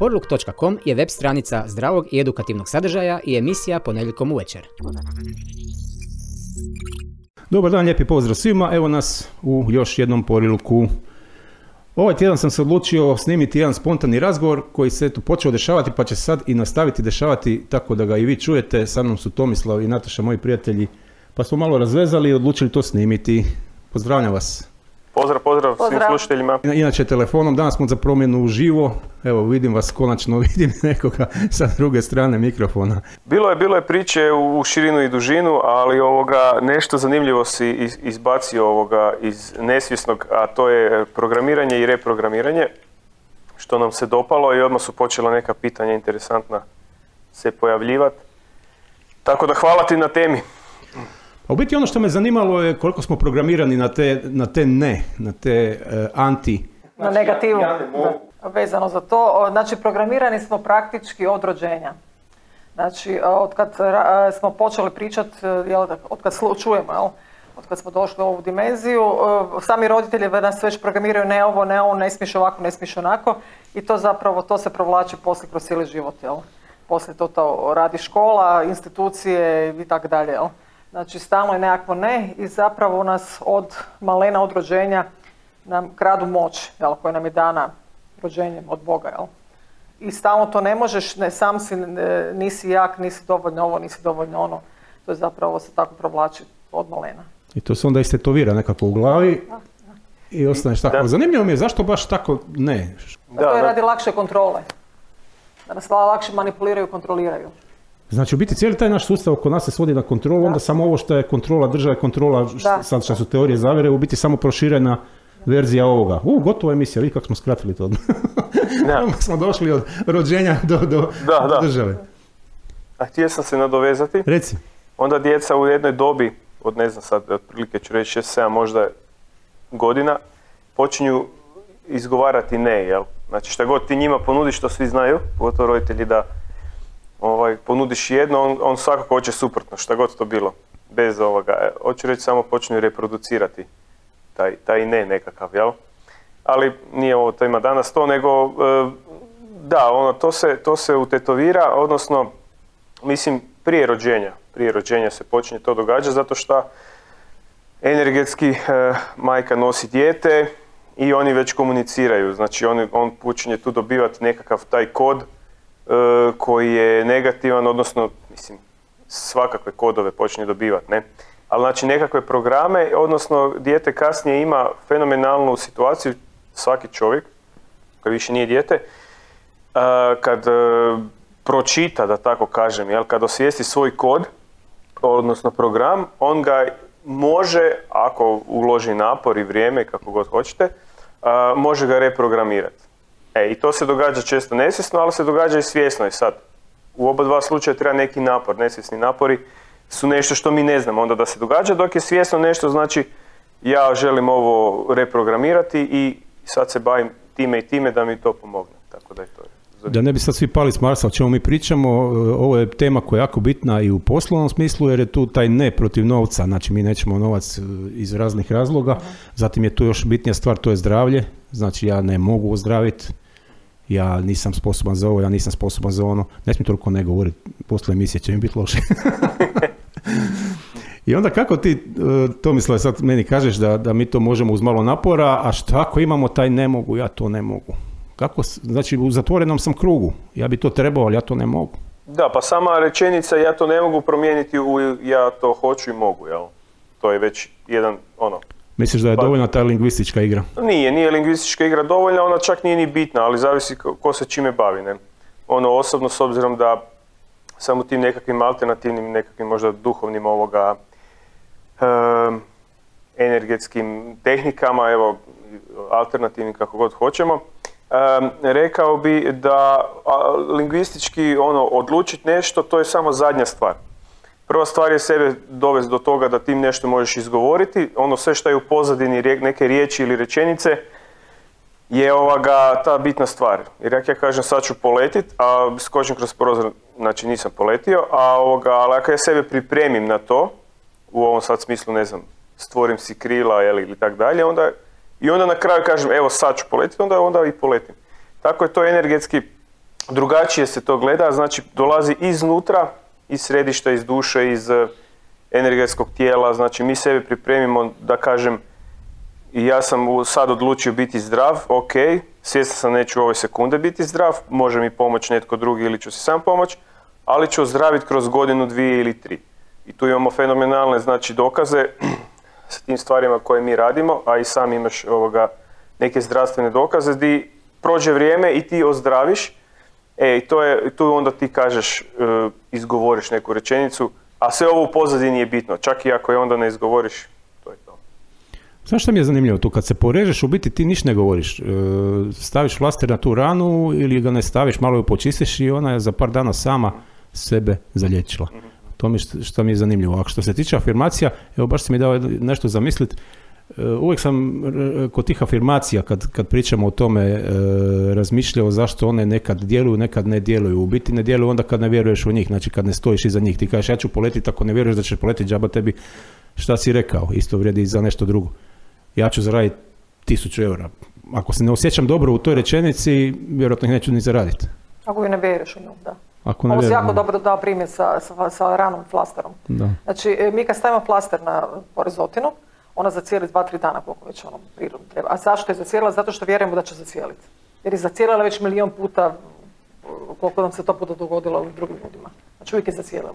Porluk.com je web stranica zdravog i edukativnog sadržaja i emisija ponedjeljkom uvečer. Dobar dan, lijepi pozdrav svima. Evo nas u još jednom poriluku. Ovaj tjedan sam se odlučio snimiti jedan spontani razgovor koji se eto počeo dešavati pa će sad i nastaviti dešavati tako da ga i vi čujete. Sa mnom su Tomislav i Nataša, moji prijatelji. Pa smo malo razvezali i odlučili to snimiti. Pozdravljam vas. Pozdrav, pozdrav, svim Pozdrav. slušateljima. Inače telefonom, danas smo za promjenu uživo. Evo vidim vas, konačno vidim nekoga sa druge strane mikrofona. Bilo je, bilo je priče u širinu i dužinu, ali ovoga, nešto zanimljivo si iz- izbacio ovoga iz nesvjesnog, a to je programiranje i reprogramiranje, što nam se dopalo i odmah su počela neka pitanja interesantna se pojavljivati. Tako da hvala ti na temi. A u biti ono što me zanimalo je koliko smo programirani na te, na te ne, na te e, anti. na negativu. Da, vezano za to. Znači, programirani smo praktički od rođenja. Znači, od kad ra- smo počeli pričati, od kad čujemo, jel, od kad smo došli u ovu dimenziju, e, sami roditelji nas već programiraju ne ovo, ne ovo, ne smiješ ovako, ne smiješ onako i to zapravo, to se provlači poslije kroz cijeli život, jel. Poslije to, to radi škola, institucije i tako dalje, jel. Znači, stalno je nekakvo ne i zapravo nas od malena, od rođenja nam kradu moć, jel, koja nam je dana rođenjem od Boga, jel. I stalno to ne možeš, ne, sam si, ne, nisi jak, nisi dovoljno ovo, nisi dovoljno ono. To je zapravo se tako provlači od malena. I to se onda istetovira nekako u glavi i ostaneš tako. Da. Zanimljivo mi je zašto baš tako ne. Da, to je radi lakše kontrole. Da nas lakše manipuliraju i kontroliraju. Znači u biti cijeli taj naš sustav oko nas se svodi na kontrolu, onda samo ovo što je kontrola države, kontrola, š- Da. sad što su teorije zavere, u biti samo proširena verzija ovoga. U, gotova emisija, vidi kako smo skratili to. Da. Odmah smo došli od rođenja do, do, Da, do da. države. A htio sam se nadovezati. Reci. Onda djeca u jednoj dobi, od ne znam sad, otprilike ću reći 6-7 možda godina, počinju izgovarati ne, jel? Znači šta god ti njima ponudiš, to svi znaju, pogotovo roditelji da ovaj, ponudiš jedno, on, on svakako hoće suprotno, šta god to bilo. Bez ovoga, e, hoću reći samo počinju reproducirati taj, taj ne nekakav, jel? Ali nije ovo tema danas to, nego e, da, ono, to se, to se utetovira, odnosno mislim prije rođenja, prije rođenja se počinje to događati zato što energetski e, majka nosi dijete i oni već komuniciraju, znači oni, on počinje tu dobivati nekakav taj kod koji je negativan, odnosno mislim svakakve kodove počinje dobivati, ne? Ali znači nekakve programe, odnosno dijete kasnije ima fenomenalnu situaciju, svaki čovjek koji više nije dijete, a, kad e, pročita, da tako kažem, jel, kad osvijesti svoj kod, odnosno program, on ga može, ako uloži napor i vrijeme, kako god hoćete, može ga reprogramirati. E, i to se događa često nesvjesno, ali se događa i svjesno. I sad, u oba dva slučaja treba neki napor, nesvjesni napori su nešto što mi ne znamo onda da se događa, dok je svjesno nešto znači ja želim ovo reprogramirati i sad se bavim time i time da mi to pomogne. Tako da je to. Da ne bi sad svi pali s Marsa o čemu mi pričamo, e, ovo je tema koja je jako bitna i u poslovnom smislu jer je tu taj ne protiv novca, znači mi nećemo novac e, iz raznih razloga, zatim je tu još bitnija stvar, to je zdravlje, znači ja ne mogu ozdraviti, ja nisam sposoban za ovo, ja nisam sposoban za ono, ne smijem toliko ne govoriti, poslije emisije će mi biti loše. I onda kako ti, e, Tomislav, sad meni kažeš da, da mi to možemo uz malo napora, a šta ako imamo taj ne mogu, ja to ne mogu. Kako, znači u zatvorenom sam krugu, ja bi to trebao, ali ja to ne mogu. Da, pa sama rečenica ja to ne mogu promijeniti u ja to hoću i mogu, jel? To je već jedan, ono, Misliš da je Pa- dovoljna ta lingvistička igra? Nije, nije lingvistička igra dovoljna, ona čak nije ni bitna, ali zavisi ko, se čime bavi, ne. Ono, osobno, s obzirom da sam u tim nekakvim alternativnim, nekakvim možda duhovnim ovoga, energetskim tehnikama, evo, alternativnim kako god hoćemo, em, rekao bi da a, lingvistički ono, odlučiti nešto, to je samo zadnja stvar. Prva stvar je sebe dovesti do toga da tim nešto možeš izgovoriti, ono sve što je u pozadini neke riječi ili rečenice je ovoga ta bitna stvar. Jer jak ja kažem sad ću poletit, a skočim kroz prozor, znači nisam poletio, a ovoga, ali ako ja sebe pripremim na to, u ovom sad smislu ne znam, stvorim si krila ili tak dalje, onda i onda na kraju kažem evo sad ću poletiti, onda onda i poletim. Tako je to energetski drugačije se to gleda, znači dolazi iznutra, iz središta, iz duše, iz eh, energetskog tijela, znači mi sebe pripremimo da kažem ja sam sad odlučio biti zdrav, ok, svjestan sam neću ove sekunde biti zdrav, može mi pomoći netko drugi ili ću si sam pomoći, ali ću ozdraviti kroz godinu, dvije ili tri. I tu imamo fenomenalne znači dokaze s tim stvarima koje mi radimo, a i sam imaš ovoga neke zdravstvene dokaze di prođe vrijeme i ti ozdraviš, e i to je, tu onda ti kažeš, e, izgovoriš neku rečenicu, a sve ovo u pozadini je bitno, čak i ako je onda ne izgovoriš, to je to. Znaš što mi je zanimljivo tu, kad se porežeš, u biti ti ništa ne govoriš. E, staviš flaster na tu ranu ili ga ne staviš, malo ju počistiš i ona je za par dana sama sebe zalječila. Mhm. To mi što mi je zanimljivo. A što se tiče afirmacija, evo baš si mi dao nešto zamisliti, e, uvijek sam kod tih afirmacija kad, kad pričamo o tome e, razmišljao zašto one nekad djeluju, nekad ne djeluju. U biti ne djeluju onda kad ne vjeruješ u njih, znači kad ne stojiš iza njih. Ti kažeš ja ću poletiti ako ne vjeruješ da ćeš poletiti džaba tebi šta si rekao. Isto vrijedi i za nešto drugo. Ja ću zaraditi tisuću eura. Ako se ne osjećam dobro u toj rečenici, vjerojatno ih neću ni zaraditi. Ako ne vjeruješ u nju, da. Ako ne Ovo si jako dobro dao primjer sa, sa, sa ranom flasterom. Da. Znači, e, mi kad stavimo flaster na porezotinu, ona zacijeli dva, tri dana koliko već ono prirodno treba. A zašto je zacijelila? Zato što vjerujemo da će zacijeliti. Jer je zacijelila već milion puta koliko nam se to puta dogodilo u drugim ljudima. Znači uvijek je zacijelila.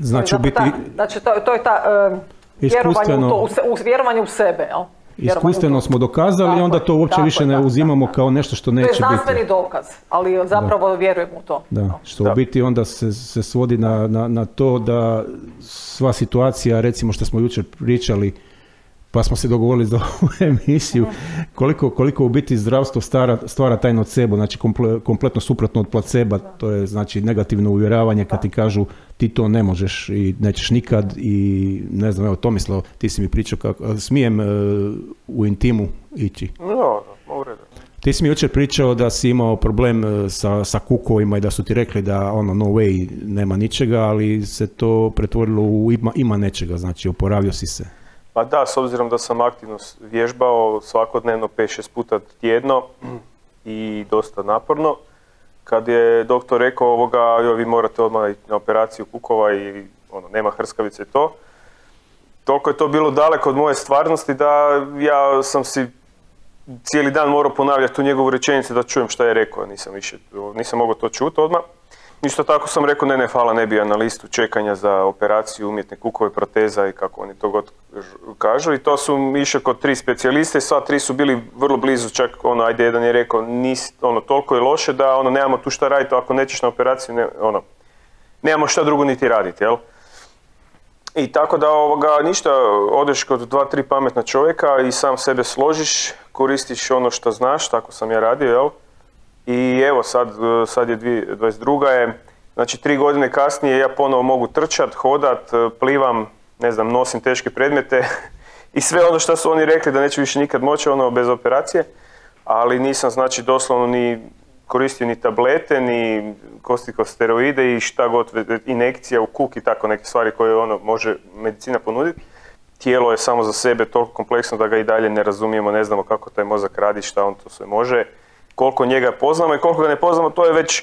Znači, u biti... znači to, to je ta uh, vjerovanje u, to, u, vjerovanje u sebe. Jel? Iskustveno smo dokazali i onda to uopće više ne uzimamo kao nešto što neće biti. To je znanstveni dokaz, ali zapravo vjerujemo u to. Da, što u biti onda se, se svodi na, na, na to da sva situacija, recimo što smo jučer pričali, pa smo se dogovorili za ovu emisiju, koliko, koliko u biti zdravstvo stara, stvara taj nocebo, znači kompletno suprotno od placeba, to je znači negativno uvjeravanje kad ti kažu ti to ne možeš i nećeš nikad i ne znam, evo Tomislav, ti si mi pričao kako, smijem uh, u intimu ići. No, Ti si mi jučer pričao da si imao problem e, sa, sa kukovima i da su ti rekli da ono no way nema ničega, ali se to pretvorilo u ima, ima nečega, znači oporavio si se. Pa da, s obzirom da sam aktivno vježbao svakodnevno 5-6 puta tjedno i dosta naporno, kad je doktor rekao ovoga, jo, vi morate odmah na operaciju kukova i ono, nema hrskavice i to, toliko je to bilo daleko od moje stvarnosti da ja sam si cijeli dan morao ponavljati tu njegovu rečenicu da čujem šta je rekao, nisam više, nisam mogao to čuti odmah. Isto tako sam rekao, ne, ne, hvala, ne bi na listu čekanja za operaciju umjetne kukove proteza i kako oni to god kažu. I to su išli kod tri specijaliste sva tri su bili vrlo blizu, čak ono, ajde, jedan je rekao, nis, ono, toliko je loše da ono, nemamo tu šta raditi, ako nećeš na operaciju, ono, nemamo šta drugo niti raditi, jel? I tako da ovoga, ništa, odeš kod dva, tri pametna čovjeka i sam sebe složiš, koristiš ono što znaš, tako sam ja radio, jel? I evo sad, sad je 2022. je, znači tri godine kasnije ja ponovo mogu trčat, hodat, plivam, ne znam, nosim teške predmete i sve ono što su oni rekli da neću više nikad moći, ono bez operacije, ali nisam znači doslovno ni koristio ni tablete, ni kostikosteroide i šta god, inekcija u kuk i tako neke stvari koje ono može medicina ponuditi. Tijelo je samo za sebe toliko kompleksno da ga i dalje ne razumijemo, ne znamo kako taj mozak radi, šta on to sve može koliko njega poznamo i koliko ga ne poznamo, to je već,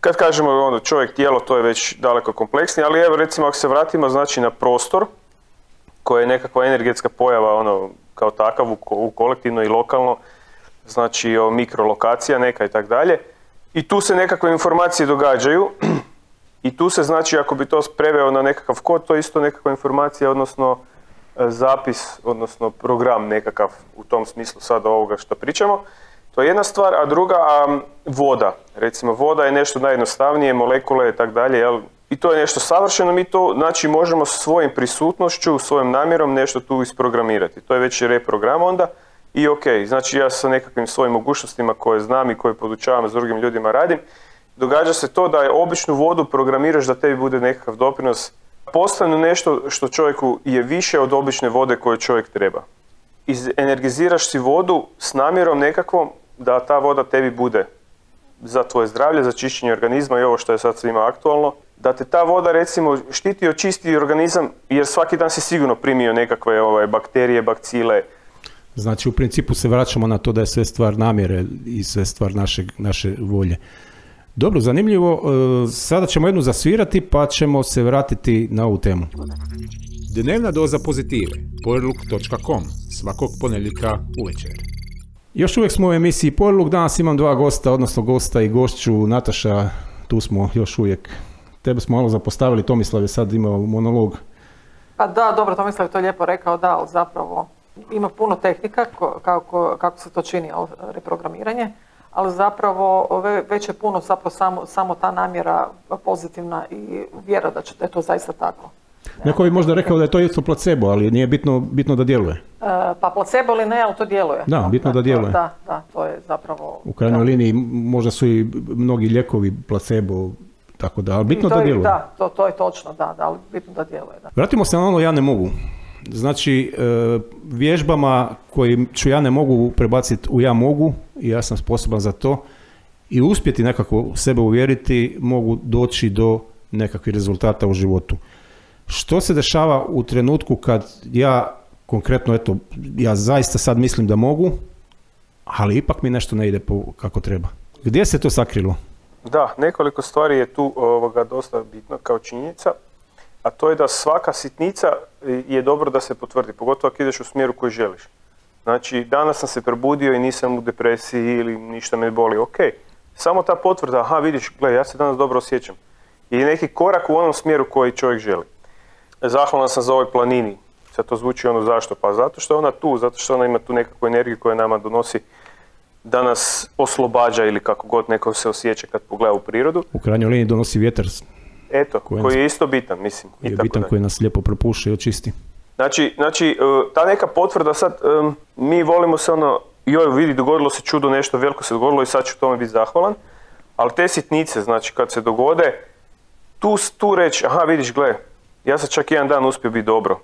kad kažemo ono, čovjek, tijelo, to je već daleko kompleksnije, ali evo recimo ako se vratimo znači na prostor, koja je nekakva energetska pojava ono, kao takav u, kolektivno i lokalno, znači o mikrolokacija neka i tak dalje. I tu se nekakve informacije događaju i tu se znači ako bi to preveo na nekakav kod, to je isto nekakva informacija, odnosno e, zapis, odnosno program nekakav u tom smislu sada ovoga što pričamo. To je jedna stvar, a druga a, voda. Recimo voda je nešto najjednostavnije, molekule i tako dalje, i to je nešto savršeno, mi to znači možemo svojim prisutnošću, svojom namjerom nešto tu isprogramirati. To je već reprogram onda i ok, znači ja sa nekakvim svojim mogućnostima koje znam i koje podučavam s drugim ljudima radim, događa se to da je običnu vodu programiraš da tebi bude nekakav doprinos postanu nešto što čovjeku je više od obične vode koje čovjek treba. Energiziraš si vodu s namjerom nekakvom da ta voda tebi bude za tvoje zdravlje, za čišćenje organizma i ovo što je sad svima aktualno, da te ta voda recimo štiti od čisti organizam jer svaki dan si sigurno primio nekakve ovaj, bakterije, bakcile. Znači u principu se vraćamo na to da je sve stvar namjere i sve stvar naše, naše volje. Dobro, zanimljivo. E, sada ćemo jednu zasvirati pa ćemo se vratiti na ovu temu. Dnevna doza pozitive. Porluk.com. Svakog ponedjeljka uvečer. Još uvijek smo u emisiji Porluk. Danas imam dva gosta, odnosno gosta i gošću. Nataša, tu smo još uvijek. Tebe smo malo zapostavili. Tomislav je sad imao monolog. Pa da, dobro, Tomislav je to lijepo rekao, da, ali zapravo ima puno tehnika kako, kako se to čini, reprogramiranje ali zapravo već je puno samo, samo ta namjera pozitivna i vjera da, će, to zaista tako. Neko bi možda rekao da je to isto placebo, ali nije bitno, bitno da djeluje. E, pa placebo ili ne, ali to djeluje. Da, bitno da, djeluje. Da, da, to je zapravo... U krajnjoj liniji možda su i mnogi lijekovi placebo, tako da, ali bitno da djeluje. Da, to, to je točno, da, da, ali bitno da djeluje. Da. Vratimo se na ono ja ne mogu. Znači, e, vježbama koji ću ja ne mogu prebaciti u ja mogu i ja sam sposoban za to i uspjeti nekako sebe uvjeriti mogu doći do nekakvih rezultata u životu. Što se dešava u trenutku kad ja konkretno, eto, ja zaista sad mislim da mogu, ali ipak mi nešto ne ide po kako treba. Gdje se to sakrilo? Da, nekoliko stvari je tu ovoga, dosta bitno kao činjenica a to je da svaka sitnica je dobro da se potvrdi, pogotovo ako ideš u smjeru koji želiš. Znači, danas sam se probudio i nisam u depresiji ili ništa me boli, ok. Samo ta potvrda, aha vidiš, gledaj, ja se danas dobro osjećam. I neki korak u onom smjeru koji čovjek želi. Zahvalan sam za ovoj planini. Sad to zvuči ono zašto? Pa zato što je ona tu, zato što ona ima tu nekakvu energiju koja nama donosi da nas oslobađa ili kako god neko se osjeća kad pogleda u prirodu. U krajnjoj liniji donosi vjetar Eto, koji, je isto bitan, mislim. Koji je bitan, koji nas lijepo propuše i očisti. Znači, znači, e, ta neka potvrda sad, e, mi volimo se ono, joj vidi, dogodilo se čudo, nešto veliko se dogodilo i sad ću tome biti zahvalan, ali te sitnice, znači, kad se dogode, tu, tu reći, aha, vidiš, gle, ja sam čak jedan dan uspio biti dobro.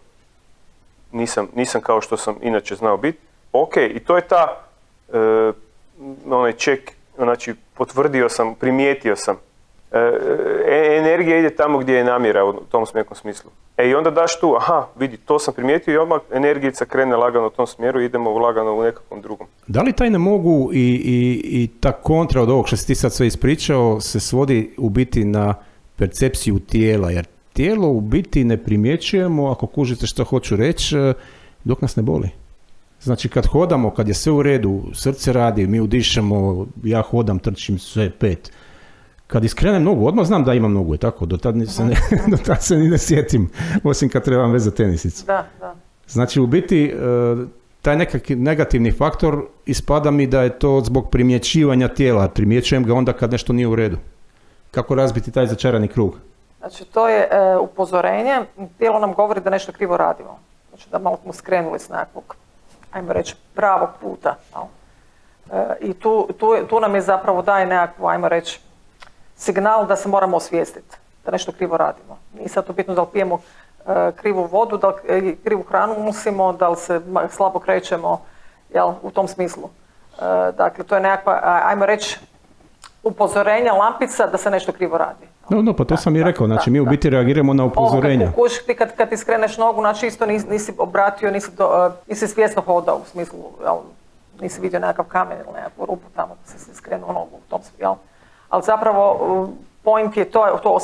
Nisam, nisam kao što sam inače znao biti. Ok, i to je ta, e, onaj ček, znači, potvrdio sam, primijetio sam E, e, energija ide tamo gdje je namjera u tom nekom smislu. E i onda daš tu, aha, vidi, to sam primijetio i odmah energijica krene lagano u tom smjeru i idemo lagano u nekakvom drugom. Da li taj ne mogu i, i, i ta kontra od ovog što si ti sad sve ispričao se svodi u biti na percepciju tijela, jer tijelo u biti ne primjećujemo, ako kužite što hoću reći, e, dok nas ne boli. Znači kad hodamo, kad je sve u redu, srce radi, mi udišemo, ja hodam, trčim sve pet, kad iskrenem nogu, odmah znam da imam nogu, je tako? Do tad, se ne, do tad se ni ne sjetim, osim kad trebam vezati tenisicu. Da, da. Znači, u biti, e, taj nekakvi negativni faktor ispada mi da je to zbog primjećivanja tijela. Primjećujem ga onda kad nešto nije u redu. Kako razbiti taj začarani krug? Znači, to je e, upozorenje. Tijelo nam govori da nešto krivo radimo. Znači, da malo smo skrenuli s nekakvog, ajmo reći, pravog puta. E, I tu, tu, tu nam je zapravo daje nekakvu, ajmo reći, signal da se moramo osvijestiti, da nešto krivo radimo. Nije sad to bitno da li pijemo e, krivu vodu, da li e, krivu hranu unosimo, da li se slabo krećemo, jel, u tom smislu. Dakle, to je nekakva, ajmo reći, upozorenja, lampica da se nešto krivo radi. No, no, pa to sam i rekao, znači mi u biti reagiramo na upozorenja. Ovo kad, ti kad, kad ti skreneš nogu, znači isto nisi, nisi obratio, nisi, do, nisi svjesno hodao u smislu, jel, nisi vidio nekakav kamen ili nekakvu rupu tamo da si skrenuo nogu u tom jel? ali zapravo point je to, to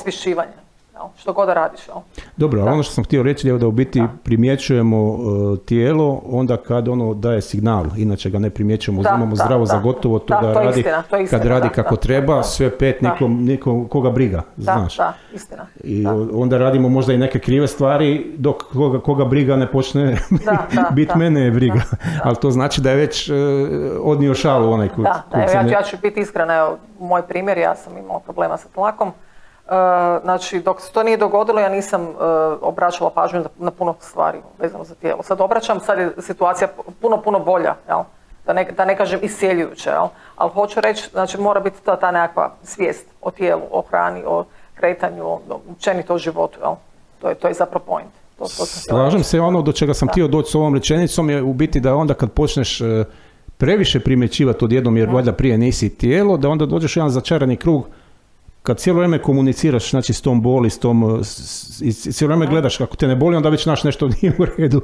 osvješćivanje što god da radiš. Dobro, ali ono što sam htio reći je da u biti primjećujemo uh, tijelo onda kad ono daje signal, inače ga ne primjećujemo, uzimamo zdravo za gotovo, to da, radi, istina, to istina, kad radi kako treba, sve pet, nikom, nikom, koga briga, znaš. Da, istina. I onda radimo možda i neke krive stvari, dok koga, koga briga ne počne biti mene je briga. Ali to znači da je već uh, odnio šalu onaj kut. Da, da, evo, ja, ću, ja ću biti iskrena, evo, moj primjer, ja sam imala problema sa tlakom, znači, dok se to nije dogodilo, ja nisam e, obraćala pažnju na puno stvari vezano za tijelo. Sad obraćam, sad je situacija puno, puno bolja, jel? Da, ne, da ne kažem iscijeljujuća, jel? ali hoću reći, znači mora biti ta, ta nekakva svijest o tijelu, o hrani, o kretanju, o, općenito o životu, jel? To je, to je zapravo point. To, to Slažem se, ono do čega sam htio doći s ovom rečenicom je u biti da onda kad počneš e, previše primjećivati odjednom jer valjda prije nisi tijelo, da onda dođeš u jedan začarani krug kad cijelo vrijeme komuniciraš znači, s tom boli, s tom, i cijelo vrijeme gledaš kako te ne boli, onda već znaš nešto nije u redu.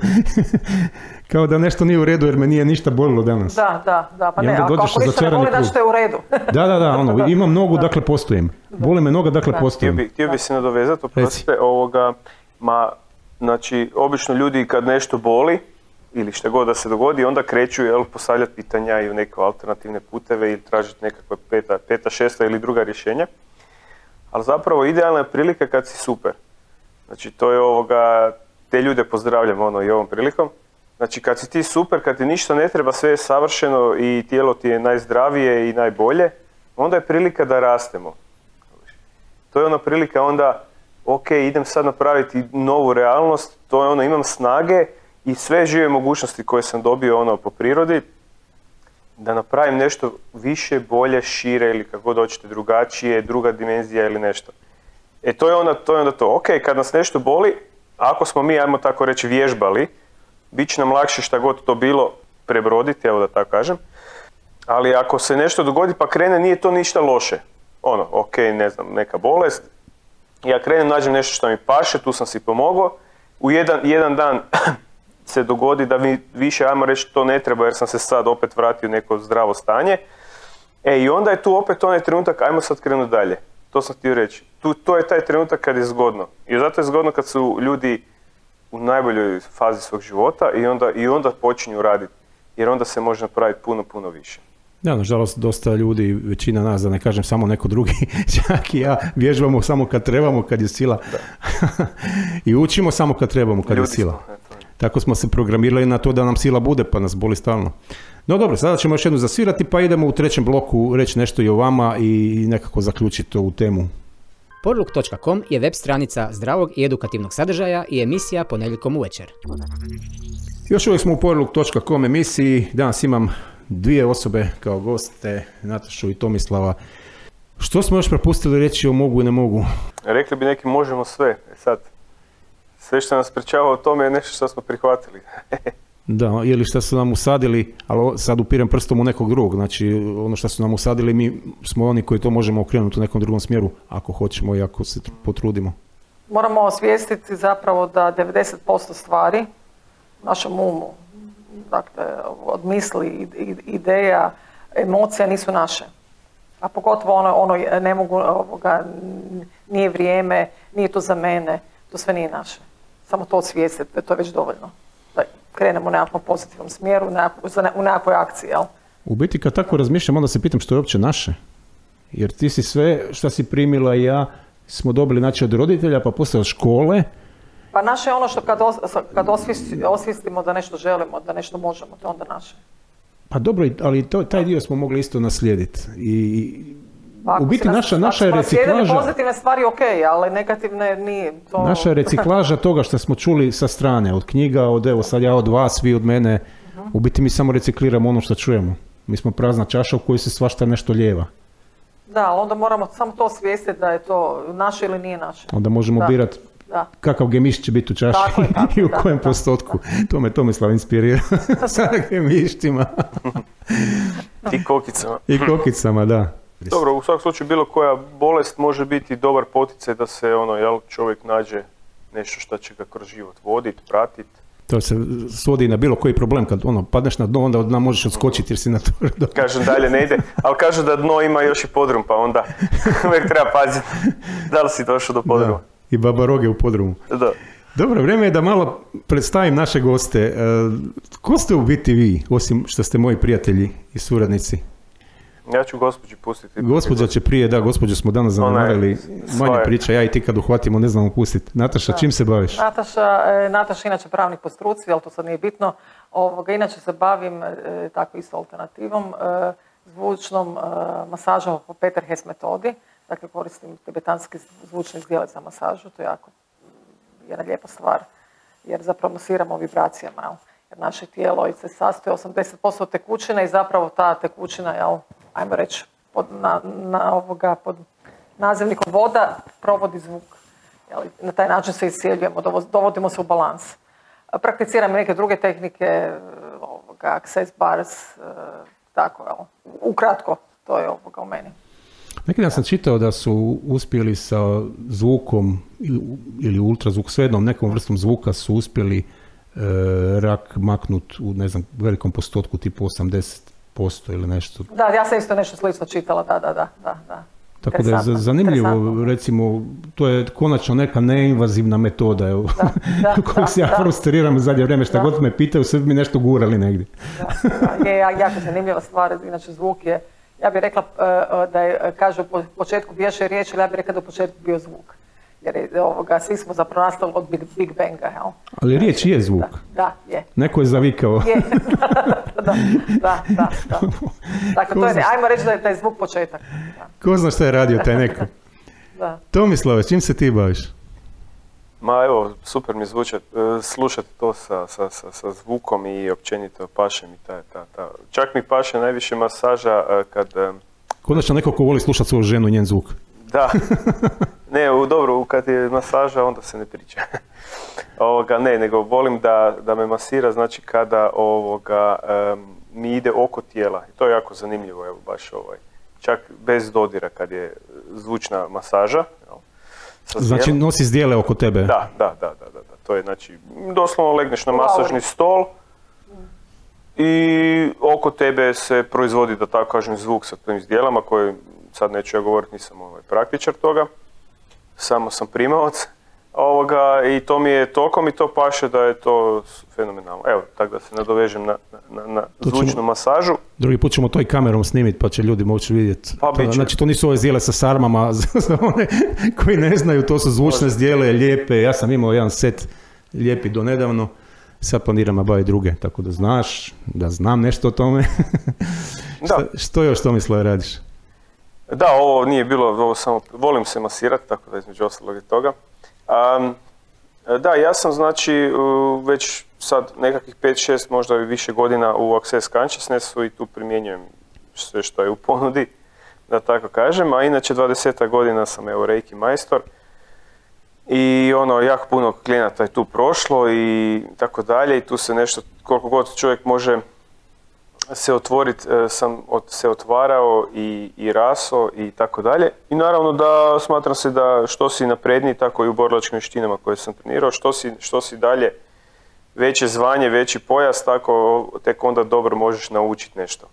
Kao da nešto nije u redu jer me nije ništa bolilo danas. Da, da, da, pa ne, ako, ako ništa ne boli, da je u redu. da, da, da, ono, imam nogu, dakle postojem. Boli me noga, dakle postojem. Htio bi, htio bi se nadovezati, oprostite, ovoga, ma, znači, obično ljudi kad nešto boli, ili što god da se dogodi, onda kreću jel, postavljati pitanja i u neke alternativne puteve ili tražiti nekakve peta, peta, šesta ili druga rješenja. Ali zapravo idealna je prilika kad si super. Znači to je ovoga, te ljude pozdravljam ono i ovom prilikom. Znači kad si ti super, kad ti ništa ne treba, sve je savršeno i tijelo ti je najzdravije i najbolje, onda je prilika da rastemo. To je ona prilika onda, ok, idem sad napraviti novu realnost, to je ono, imam snage i sve žive mogućnosti koje sam dobio ono po prirodi, da napravim nešto više, bolje, šire ili kako god hoćete drugačije, druga dimenzija ili nešto. E to je onda to. Je onda to. Ok, kad nas nešto boli, ako smo mi, ajmo tako reći, vježbali, bit će nam lakše šta god to bilo prebroditi, evo da tako kažem. Ali ako se nešto dogodi pa krene, nije to ništa loše. Ono, ok, ne znam, neka bolest. Ja krenem, nađem nešto što mi paše, tu sam si pomogao. U jedan, jedan dan se dogodi da mi više, ajmo reći, to ne treba jer sam se sad opet vratio u neko zdravo stanje. E i onda je tu opet onaj trenutak, ajmo sad krenuti dalje. To sam htio reći. Tu, to je taj trenutak kad je zgodno. I zato je zgodno kad su ljudi u najboljoj fazi svog života i onda, i onda počinju raditi. Jer onda se može napraviti puno, puno više. Da, nažalost, dosta ljudi, većina nas, da ne kažem samo neko drugi, čak i ja, vježbamo samo kad trebamo, kad je sila. I učimo samo kad trebamo, kad je sila. Tako smo se programirali na to da nam sila bude, pa nas boli stalno. No dobro, sada ćemo još jednu zasvirati, pa idemo u trećem bloku reći nešto i o vama i nekako zaključiti ovu temu. Porluk.com je web stranica zdravog i edukativnog sadržaja i emisija ponedjeljkom uvečer. Još uvijek smo u porluk.com emisiji. Danas imam dvije osobe kao goste, Natašu i Tomislava. Što smo još propustili reći o mogu i ne mogu? Rekli bi neki možemo sve. E sad, sve što nas pričava o tome je nešto što smo prihvatili. da, ili što su nam usadili, ali sad upirem prstom u nekog drugog, znači ono što su nam usadili mi smo oni koji to možemo okrenuti u nekom drugom smjeru ako hoćemo i ako se potrudimo. Moramo osvijestiti zapravo da 90% stvari u našem umu, dakle od misli, ideja, emocija nisu naše. A pogotovo ono, ono ne mogu, ovoga, nije vrijeme, nije to za mene, to sve nije naše samo to osvijestiti, to je već dovoljno. Da krenemo u nekakvom pozitivnom smjeru, u nekakvoj akciji, jel? U biti kad tako razmišljam, onda se pitam što je uopće naše. Jer ti si sve što si primila i ja smo dobili znači od roditelja, pa poslije od škole. Pa naše je ono što kad, kad osvijestimo da nešto želimo, da nešto možemo, to je onda naše. Pa dobro, ali to, taj dio smo mogli isto naslijediti. I u biti naša, naša je reciklaža... pozitivne stvari ok, ali negativne nije. To... Naša je reciklaža toga što smo čuli sa strane, od knjiga, od evo sad ja od vas, vi od mene. Mhm. U biti mi samo recikliramo ono što čujemo. Mi smo prazna čaša u kojoj se svašta nešto lijeva. Da, ali onda moramo samo to svijestiti da je to naše ili nije naše. Onda možemo birati kakav gemiš će biti u čaši i u kojem postotku. To me Tomislav inspirira sa gemištima. I kokicama. I kokicama, da. Dobro, u svakom slučaju bilo koja bolest može biti dobar poticaj da se ono, jel, čovjek nađe nešto što će ga kroz život voditi, pratiti. To se svodi na bilo koji problem, kad ono, padneš na dno, onda odmah možeš odskočiti jer si na to. Kažem, dalje ne ide, ali kažu da dno ima još i podrum, pa onda uvijek treba paziti da li si došao do podruma. I baba roge u podrumu. Da. Dobro, vrijeme je da malo predstavim naše goste. E, ko ste u biti vi, osim što ste moji prijatelji i suradnici? Ja ću gospođi pustiti. Gospođa će prije, da, gospođu smo danas zanemarili. Manje priča, ja i ti kad uhvatimo ne znamo pustiti. Nataša, čim se baviš? Nataša, e, Nataša inače pravni po struci, ali to sad nije bitno. Ovoga, inače se bavim e, tako isto alternativom, e, zvučnom masažom po Peter Hess metodi. Dakle, koristim tibetanski zvučni zdjelet za masažu, to je jako jedna lijepa stvar, jer zapravo masiramo vibracijama. Jer naše tijelo se sastoji 80% tekućine i zapravo ta tekućina, jel, ajmo reći, pod, na, na ovoga, pod nazivnikom voda provodi zvuk. Jeli, na taj način se iscijeljujemo, dovodimo se u balans. Prakticiram neke druge tehnike, ovoga, access bars, e, tako, jel. Ukratko, to je ovoga u meni. Neki dan sam čitao da su uspjeli sa zvukom ili ultrazvuk, svejednom nekom vrstom zvuka su uspjeli rak maknut u ne znam velikom postotku tipu 80% ili nešto. Da, ja sam isto nešto slično čitala, da, da, da, da. da. Tako da je zanimljivo, recimo, to je konačno neka neinvazivna metoda koju se ja frusteriram u zadnje vrijeme, šta god me pitaju, sve bi mi nešto gurali negdje. Da, je jako zanimljiva stvar, inače zvuk je, ja bih rekla e, e, da je, kaže u početku biješe riječ, ali ja bih rekla da u početku bio zvuk. Jer je, ovoga, svi smo zapravo nastali od Big, Big Banga, jel? Ali riječ je zvuk. Da, je. Neko je zavikao. Je, da, da, da, da. Dakle, to je, ajmo reći da je taj zvuk početak. Ko zna šta je radio taj neko? da. Tomislave, čim se ti baviš? Ma evo, super mi zvuče, e, slušati to sa, sa, sa, sa, zvukom i općenito paše mi ta, ta, ta. Čak mi paše najviše masaža e, kad... E, Konačno neko ko voli slušati svoju ženu i njen zvuk. Da. Ne, u, dobro, kad je masaža onda se ne priča. ovoga, ne, nego volim da, da me masira, znači kada ovoga, mi ide oko tijela. I to je jako zanimljivo, evo baš ovaj. Čak bez dodira kad je zvučna masaža. znači nosi zdjele oko tebe? Da, da, da, da, da, To je znači, doslovno legneš na masažni stol i oko tebe se proizvodi, da tako kažem, zvuk sa tim zdjelama koji sad neću ja govoriti, nisam ovaj praktičar toga samo sam primavac. Ovoga, I to mi je, toliko mi to paše da je to fenomenalno. Evo, tako da se nadovežem na, na, na zvučnu masažu. Drugi put ćemo to i kamerom snimiti pa će ljudi moći vidjeti. Pa, znači to nisu ove zdjele sa sarmama za one koji ne znaju, to su zvučne zdjele, lijepe. Ja sam imao jedan set lijepi do nedavno. Sad planiram baviti druge, tako da znaš, da znam nešto o tome. da. što još to misle radiš? Da, ovo nije bilo, ovo samo, volim se masirati, tako da između ostalog i toga. da, ja sam znači već sad nekakvih 5-6, možda i više godina u Access Consciousnessu i tu primjenjujem sve što je u ponudi, da tako kažem, a inače 20 godina sam evo Reiki majstor i ono, jako puno klijenata je tu prošlo i tako dalje i tu se nešto, koliko god čovjek može se otvoriti, e, sam se otvarao i, i raso i tako dalje. I naravno da smatram se da što si napredniji, tako i u borilačkim vještinama koje sam trenirao, što si, što si dalje veće zvanje, veći pojas, tako tek onda dobro možeš naučiti nešto.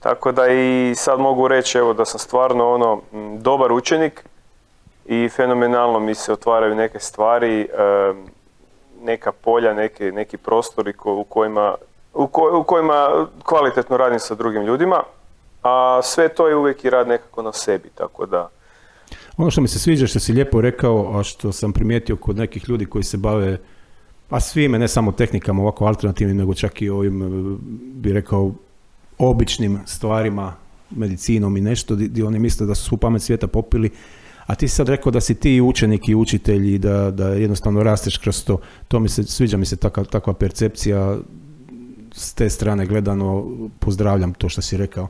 Tako da i sad mogu reći evo da sam stvarno ono dobar učenik i fenomenalno mi se otvaraju neke stvari, e, neka polja, neke, neki prostori u kojima u, kojima kvalitetno radim sa drugim ljudima, a sve to je uvijek i rad nekako na sebi, tako da... Ono što mi se sviđa, što si lijepo rekao, a što sam primijetio kod nekih ljudi koji se bave, a svime, ne samo tehnikama ovako alternativnim, nego čak i ovim, e, bi rekao, običnim stvarima, medicinom i nešto, gdje oni misle da su svu pamet svijeta popili, a ti si sad rekao da si ti učenik i učitelj i da, da jednostavno rasteš kroz to. To mi se, sviđa mi se takva, takva percepcija s te strane gledano pozdravljam to što si rekao.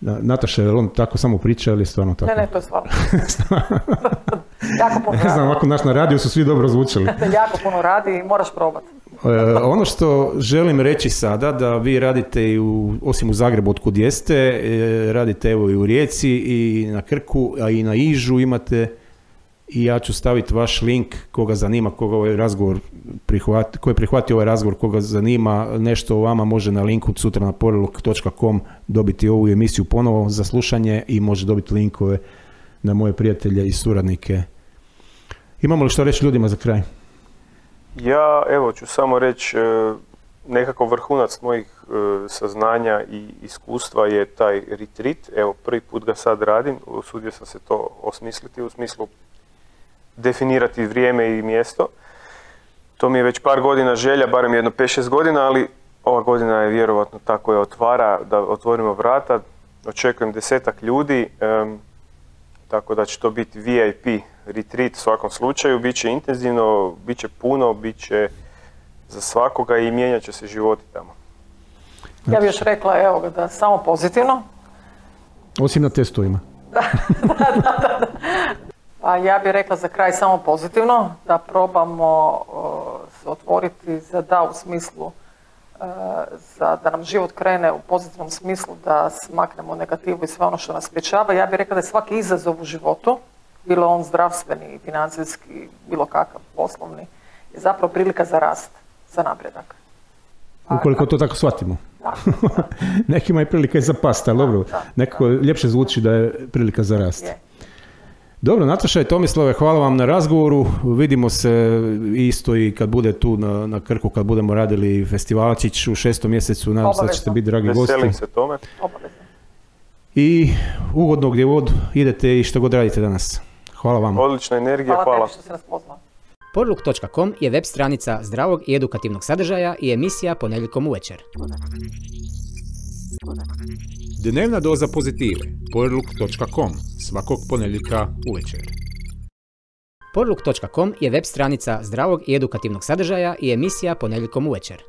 Nataša, je on tako samo priča ili stvarno tako? Ne, ne, to je stvarno. jako puno Ne znam, ovako naš na radiju su svi dobro zvučali. jako puno radi i moraš probati. E, ono što želim reći sada, da vi radite i u, osim u Zagrebu od kud jeste, e, radite evo i u Rijeci i na Krku, a i na Ižu imate i ja ću staviti vaš link koga zanima, koga ovaj razgovor prihvati, ko je prihvatio ovaj razgovor, koga zanima nešto o vama može na linku sutra na poriluk.com dobiti ovu emisiju ponovo za slušanje i može dobiti linkove na moje prijatelje i suradnike. Imamo li što reći ljudima za kraj? Ja evo ću samo reći e, nekako vrhunac mojih e, saznanja i iskustva je taj retreat. Evo prvi put ga sad radim, usudio sam se to osmisliti u smislu definirati vrijeme i mjesto. To mi je već par godina želja, barem jedno 5-6 godina, ali ova godina je vjerovatno tako je otvara, da otvorimo vrata. Očekujem desetak ljudi, tako da će to biti VIP retreat u svakom slučaju. Biće intenzivno, bit će puno, bit će za svakoga i mijenjat će se životi tamo. Ja bih još rekla, evo da samo pozitivno. Osim na testovima. da, da, da, da. Pa ja bih rekla za kraj samo pozitivno, da probamo se otvoriti za da u smislu za da nam život krene u pozitivnom smislu, da maknemo negativu i sve ono što nas sprječava. Ja bih rekla da je svaki izazov u životu, bilo on zdravstveni, financijski, bilo kakav poslovni, je zapravo prilika za rast, za napredak. Ukoliko to tako shvatimo. Nekima je prilika i za past, ali dobro, nekako ljepše zvuči da je prilika za rast. Dobro, Nataša i Tomislave, hvala vam na razgovoru. Vidimo se isto i kad bude tu na, na Krku, kad budemo radili festivalčić u šestom mjesecu. Nadam se da ćete biti dragi gosti. Veselim se tome. I ugodno gdje god idete i što god radite danas. Hvala vam. Odlična energija, hvala. hvala. što se nas pozvao. Porluk.com je web stranica zdravog i edukativnog sadržaja i emisija ponedjeljkom uvečer. Dnevna doza pozitive. Porluk.com svakog ponedjeljka uvečer. Porluk.com je web stranica zdravog i edukativnog sadržaja i emisija ponedjeljkom uvečer.